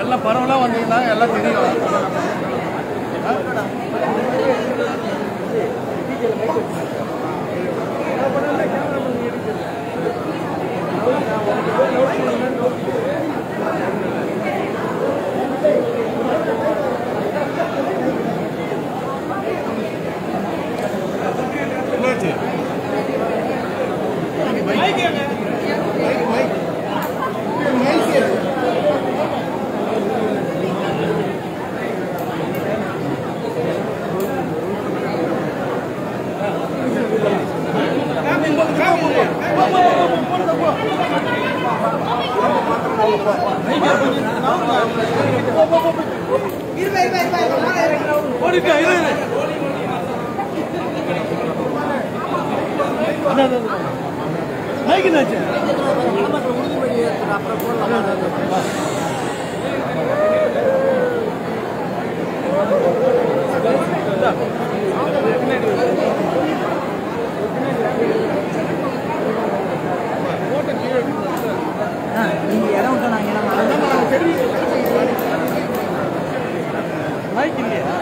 எல்லாம் பரவலாக வந்தீங்கன்னா எல்லாம் தெரியும். மைக்குனாச்சு அப்புறம் போடலாம்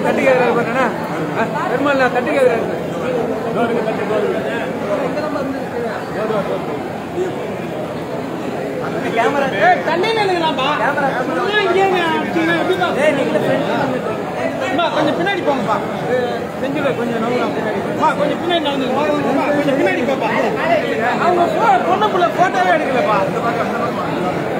தட்டி கேட்கறாரு பாருண்ணா பெருமாள் நான் தட்டி கேட்கறாரு கேமரா தண்ணி நினைக்கலாம்ப்பா கொஞ்சம் பின்னாடி போங்கப்பா. செஞ்சுல கொஞ்சம் கொஞ்சம் பின்னாடி நடந்துங்கப்பா கொஞ்சம் பின்னாடி போப்பா. அவங்க போ- பொண்ணு புள்ள போட்டோவே எடுக்கலப்பா. பக்கம்